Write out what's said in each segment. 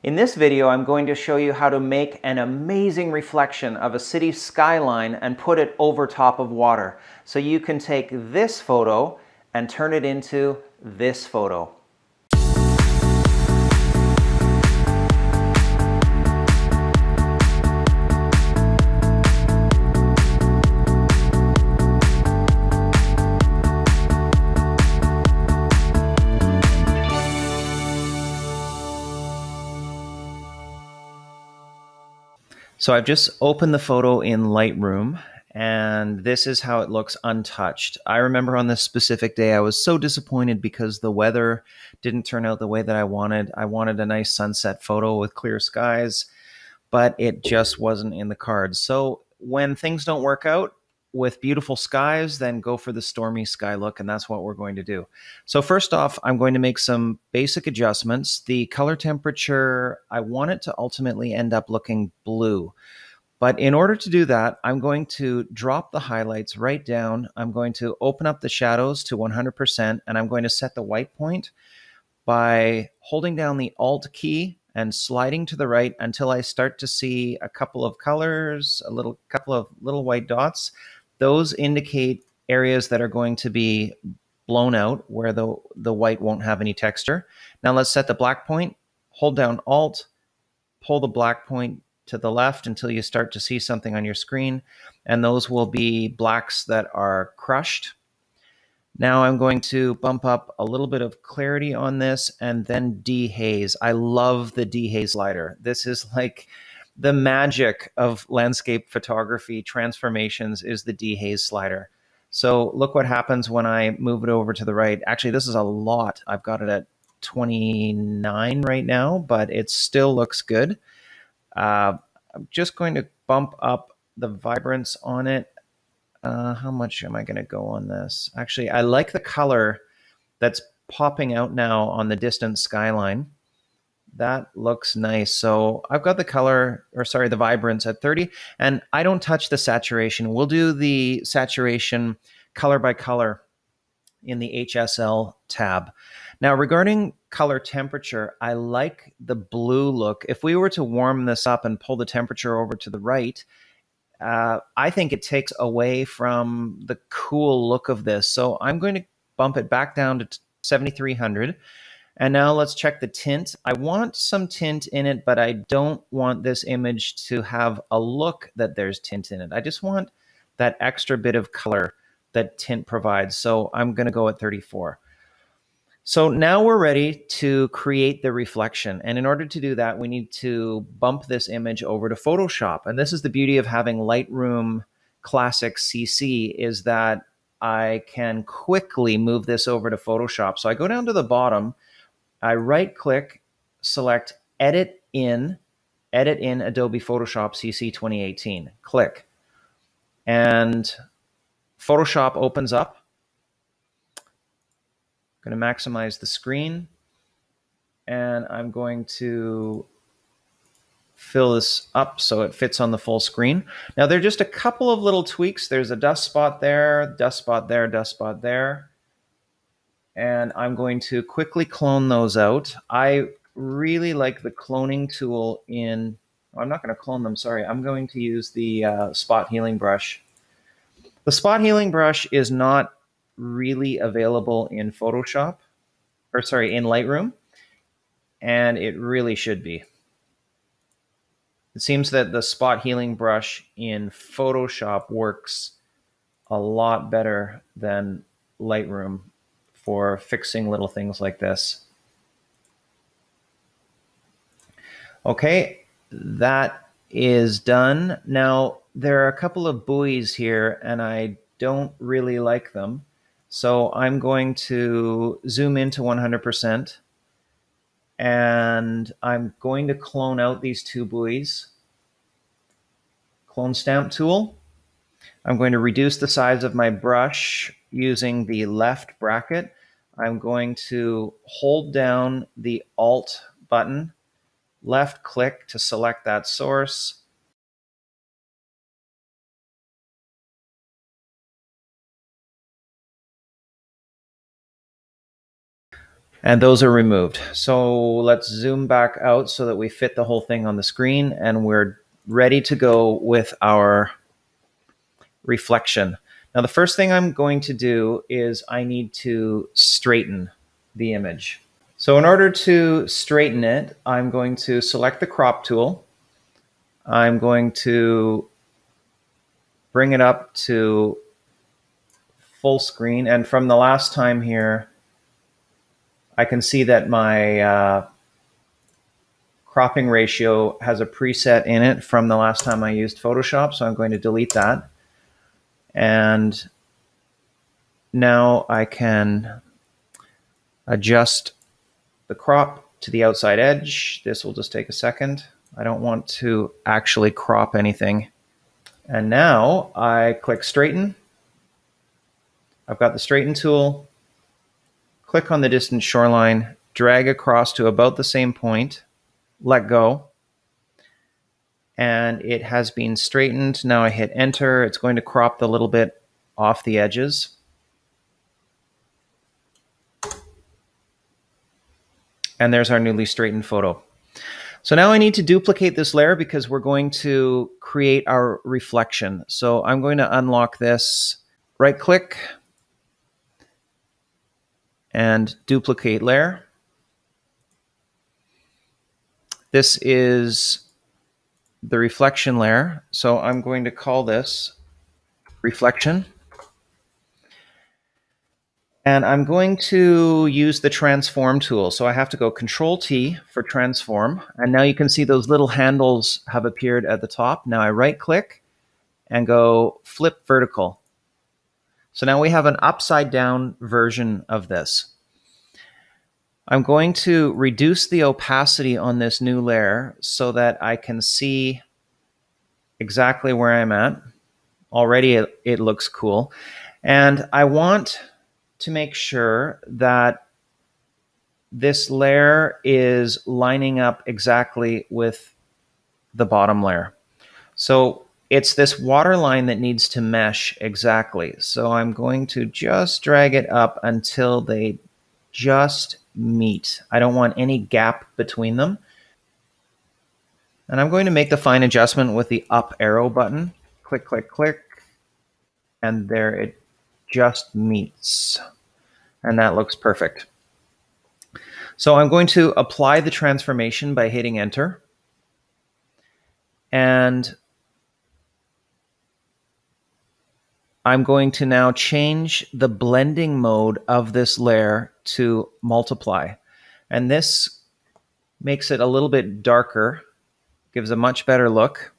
In this video, I'm going to show you how to make an amazing reflection of a city skyline and put it over top of water. So you can take this photo and turn it into this photo. So I've just opened the photo in Lightroom and this is how it looks untouched. I remember on this specific day, I was so disappointed because the weather didn't turn out the way that I wanted. I wanted a nice sunset photo with clear skies, but it just wasn't in the cards. So when things don't work out, with beautiful skies, then go for the stormy sky look, and that's what we're going to do. So first off, I'm going to make some basic adjustments. The color temperature, I want it to ultimately end up looking blue. But in order to do that, I'm going to drop the highlights right down. I'm going to open up the shadows to 100%, and I'm going to set the white point by holding down the Alt key and sliding to the right until I start to see a couple of colors, a little couple of little white dots those indicate areas that are going to be blown out where the, the white won't have any texture. Now let's set the black point, hold down Alt, pull the black point to the left until you start to see something on your screen. And those will be blacks that are crushed. Now I'm going to bump up a little bit of clarity on this and then dehaze. I love the dehaze slider. This is like the magic of landscape photography transformations is the dehaze slider. So look what happens when I move it over to the right. Actually, this is a lot. I've got it at 29 right now, but it still looks good. Uh, I'm just going to bump up the vibrance on it. Uh, how much am I going to go on this? Actually, I like the color that's popping out now on the distant skyline. That looks nice. So I've got the color, or sorry, the vibrance at 30, and I don't touch the saturation. We'll do the saturation color by color in the HSL tab. Now, regarding color temperature, I like the blue look. If we were to warm this up and pull the temperature over to the right, uh, I think it takes away from the cool look of this. So I'm going to bump it back down to 7300. And now let's check the tint. I want some tint in it, but I don't want this image to have a look that there's tint in it. I just want that extra bit of color that tint provides. So I'm going to go at 34. So now we're ready to create the reflection. And in order to do that, we need to bump this image over to Photoshop. And this is the beauty of having Lightroom Classic CC is that I can quickly move this over to Photoshop. So I go down to the bottom I right click, select Edit in, Edit in Adobe Photoshop CC 2018. Click. And Photoshop opens up. I'm going to maximize the screen. And I'm going to fill this up so it fits on the full screen. Now, there are just a couple of little tweaks. There's a dust spot there, dust spot there, dust spot there and I'm going to quickly clone those out. I really like the cloning tool in, I'm not going to clone them, sorry. I'm going to use the uh, spot healing brush. The spot healing brush is not really available in Photoshop, or sorry, in Lightroom, and it really should be. It seems that the spot healing brush in Photoshop works a lot better than Lightroom for fixing little things like this. Okay, that is done. Now, there are a couple of buoys here, and I don't really like them. So I'm going to zoom into 100%, and I'm going to clone out these two buoys. Clone stamp tool. I'm going to reduce the size of my brush using the left bracket I'm going to hold down the Alt button, left click to select that source. And those are removed. So let's zoom back out so that we fit the whole thing on the screen and we're ready to go with our reflection. Now, the first thing I'm going to do is I need to straighten the image. So in order to straighten it, I'm going to select the crop tool. I'm going to bring it up to full screen. And from the last time here, I can see that my uh, cropping ratio has a preset in it from the last time I used Photoshop. So I'm going to delete that. And now I can adjust the crop to the outside edge. This will just take a second. I don't want to actually crop anything. And now I click straighten. I've got the straighten tool. Click on the distant shoreline, drag across to about the same point, let go. And it has been straightened. Now I hit enter. It's going to crop the little bit off the edges. And there's our newly straightened photo. So now I need to duplicate this layer because we're going to create our reflection. So I'm going to unlock this, right click, and duplicate layer. This is the reflection layer. So I'm going to call this reflection. And I'm going to use the transform tool. So I have to go control T for transform. And now you can see those little handles have appeared at the top. Now I right click and go flip vertical. So now we have an upside down version of this. I'm going to reduce the opacity on this new layer so that I can see exactly where I'm at. Already it, it looks cool. And I want to make sure that this layer is lining up exactly with the bottom layer. So it's this water line that needs to mesh exactly. So I'm going to just drag it up until they just meet. I don't want any gap between them. And I'm going to make the fine adjustment with the up arrow button. Click, click, click. And there it just meets. And that looks perfect. So I'm going to apply the transformation by hitting enter. And I'm going to now change the blending mode of this layer to multiply. And this makes it a little bit darker, gives a much better look.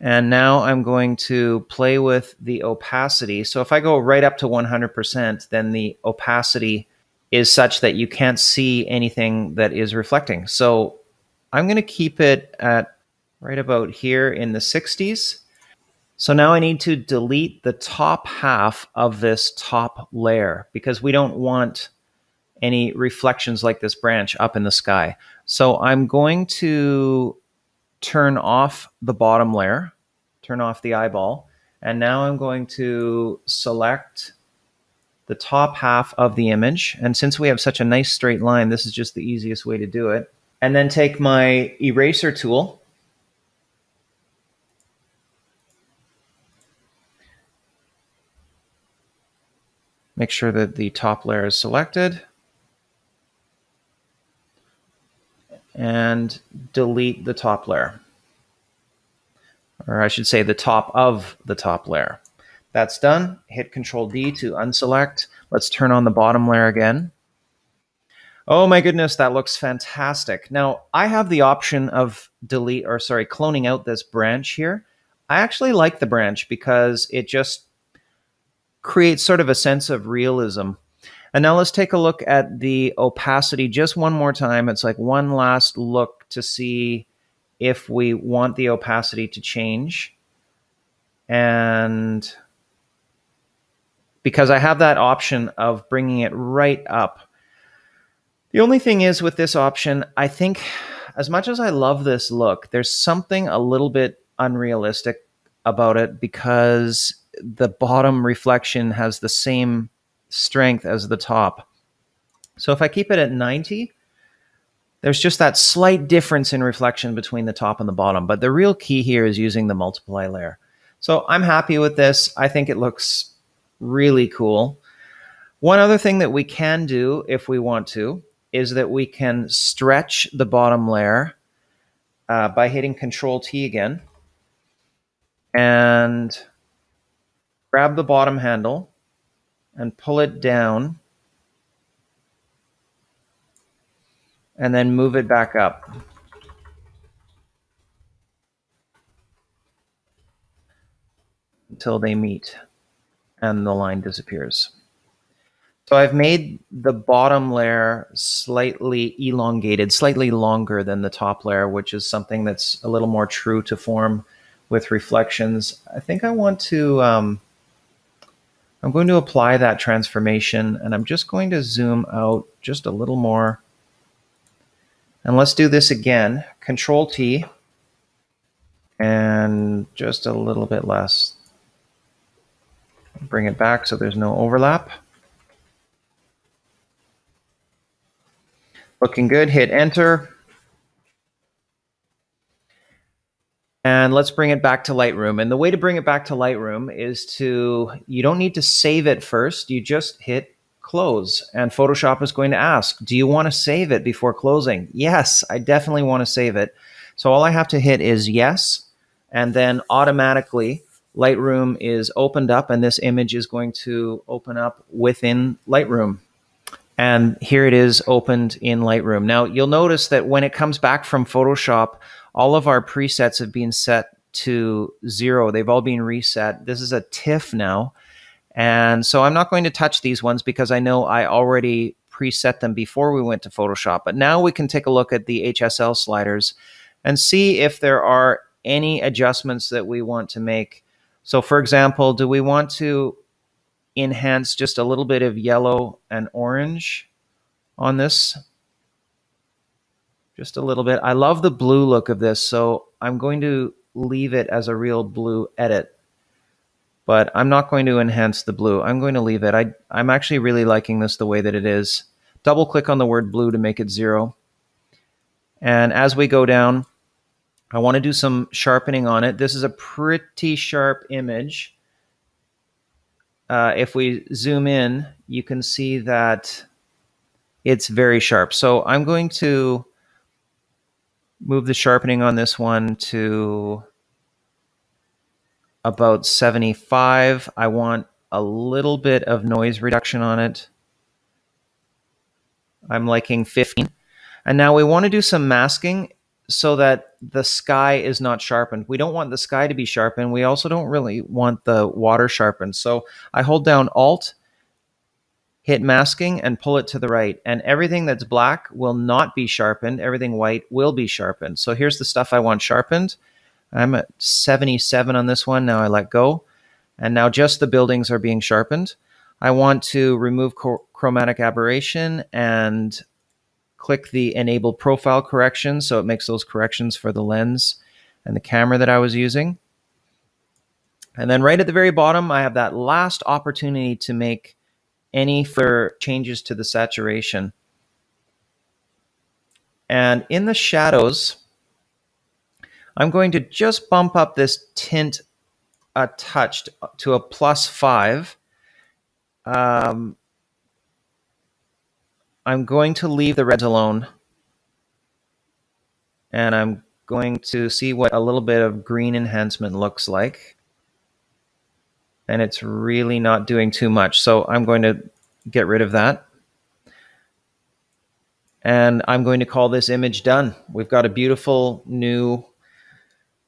And now I'm going to play with the opacity. So if I go right up to 100%, then the opacity is such that you can't see anything that is reflecting. So I'm going to keep it at right about here in the 60s. So now I need to delete the top half of this top layer because we don't want any reflections like this branch up in the sky. So I'm going to turn off the bottom layer, turn off the eyeball, and now I'm going to select the top half of the image. And since we have such a nice straight line, this is just the easiest way to do it. And then take my eraser tool. Make sure that the top layer is selected. and delete the top layer. Or I should say the top of the top layer. That's done. Hit Control D to unselect. Let's turn on the bottom layer again. Oh my goodness, that looks fantastic. Now, I have the option of delete or sorry, cloning out this branch here. I actually like the branch because it just creates sort of a sense of realism and now let's take a look at the opacity just one more time. It's like one last look to see if we want the opacity to change. And because I have that option of bringing it right up. The only thing is with this option, I think as much as I love this look, there's something a little bit unrealistic about it because the bottom reflection has the same strength as the top. So if I keep it at 90, there's just that slight difference in reflection between the top and the bottom. But the real key here is using the multiply layer. So I'm happy with this. I think it looks really cool. One other thing that we can do if we want to is that we can stretch the bottom layer uh, by hitting Control T again and grab the bottom handle and pull it down and then move it back up. until they meet and the line disappears. So I've made the bottom layer slightly elongated, slightly longer than the top layer, which is something that's a little more true to form with reflections. I think I want to, um, I'm going to apply that transformation and I'm just going to zoom out just a little more. And let's do this again, Control T, and just a little bit less. Bring it back so there's no overlap. Looking good, hit enter. And let's bring it back to Lightroom. And the way to bring it back to Lightroom is to, you don't need to save it first. You just hit close. And Photoshop is going to ask, do you want to save it before closing? Yes, I definitely want to save it. So all I have to hit is yes. And then automatically Lightroom is opened up and this image is going to open up within Lightroom. And here it is opened in Lightroom. Now you'll notice that when it comes back from Photoshop, all of our presets have been set to zero. They've all been reset. This is a TIFF now. And so I'm not going to touch these ones because I know I already preset them before we went to Photoshop. But now we can take a look at the HSL sliders and see if there are any adjustments that we want to make. So for example, do we want to enhance just a little bit of yellow and orange on this? Just a little bit. I love the blue look of this, so I'm going to leave it as a real blue edit. But I'm not going to enhance the blue. I'm going to leave it. I, I'm actually really liking this the way that it is. Double click on the word blue to make it zero. And as we go down, I want to do some sharpening on it. This is a pretty sharp image. Uh, if we zoom in, you can see that it's very sharp. So I'm going to move the sharpening on this one to about 75. I want a little bit of noise reduction on it. I'm liking 15. And now we want to do some masking so that the sky is not sharpened. We don't want the sky to be sharpened. We also don't really want the water sharpened. So I hold down Alt, hit masking, and pull it to the right. And everything that's black will not be sharpened. Everything white will be sharpened. So here's the stuff I want sharpened. I'm at 77 on this one. Now I let go. And now just the buildings are being sharpened. I want to remove chromatic aberration and click the enable profile correction so it makes those corrections for the lens and the camera that I was using. And then right at the very bottom, I have that last opportunity to make any further changes to the saturation. And in the shadows, I'm going to just bump up this tint a touch to a plus five. Um, I'm going to leave the reds alone. And I'm going to see what a little bit of green enhancement looks like. And it's really not doing too much. So I'm going to get rid of that. And I'm going to call this image done. We've got a beautiful new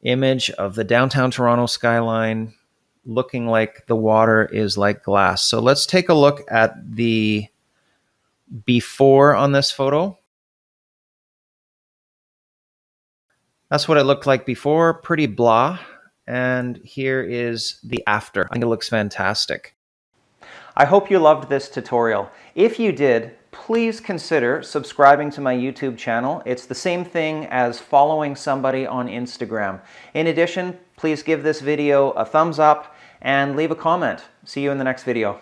image of the downtown Toronto skyline looking like the water is like glass. So let's take a look at the before on this photo. That's what it looked like before, pretty blah. And here is the after. I think it looks fantastic. I hope you loved this tutorial. If you did, please consider subscribing to my YouTube channel. It's the same thing as following somebody on Instagram. In addition, please give this video a thumbs up and leave a comment. See you in the next video.